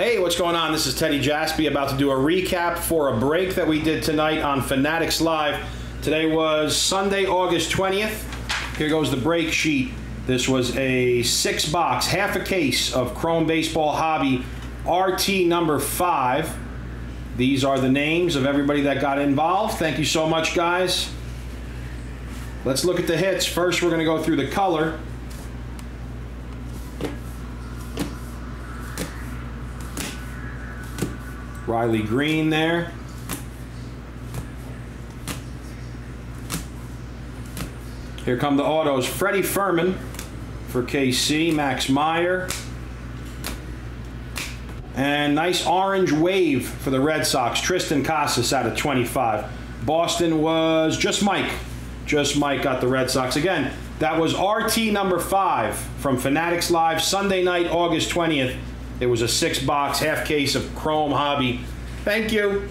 Hey, what's going on? This is Teddy Jaspy about to do a recap for a break that we did tonight on Fanatics Live. Today was Sunday, August 20th. Here goes the break sheet. This was a six box, half a case of Chrome Baseball Hobby RT number five. These are the names of everybody that got involved. Thank you so much, guys. Let's look at the hits. First, we're going to go through the color. Riley Greene there. Here come the autos. Freddy Fermin for KC. Max Meyer. And nice orange wave for the Red Sox. Triston Casas out of 25. Boston was just Mike. Just Mike got the Red Sox. Again, that was RT number five from Fanatics Live Sunday night, August 20th. It was a six box, half case of Chrome Hobby. Thank you.